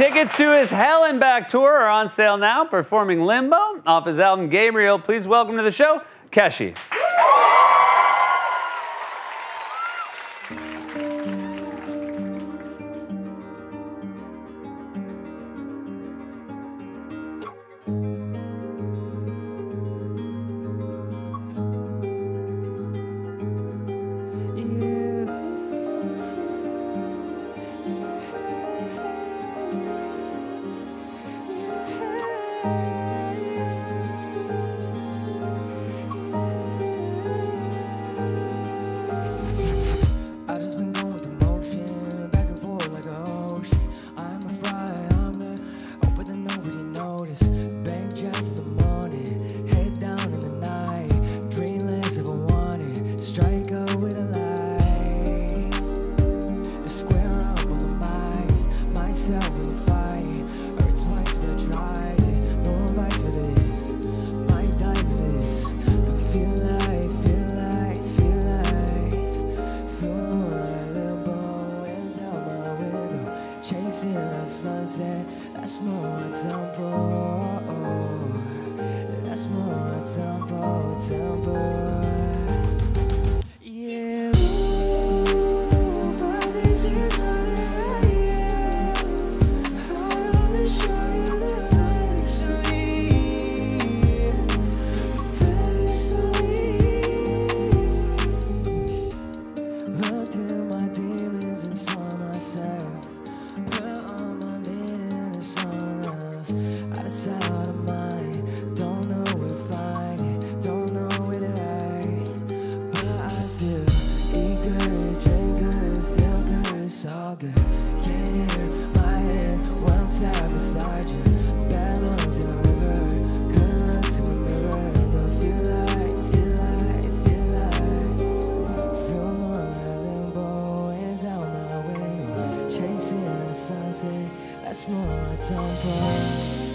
Tickets to his Hell and Back tour are on sale now, performing Limbo off his album Gabriel. Please welcome to the show, Keshi. In the morning, head down in the night. Dreamless if I want it, strike out with a light. Square up on the mice, myself in the fight. Hurt twice, but I tried it. No advice for this, might die for this. To feel life, feel life, feel life. Feel more like limbo, hands out my window. Chasing that sunset, that's more my tempo. Eat good, drink good, feel good, it's all good. Can't hear my head when I'm sat beside you. Bad lungs in the liver, good looks in the mirror. Don't feel like, feel like, feel like. Feel more like limbo, hands out my window, chasing the sunset. That's more my tempo.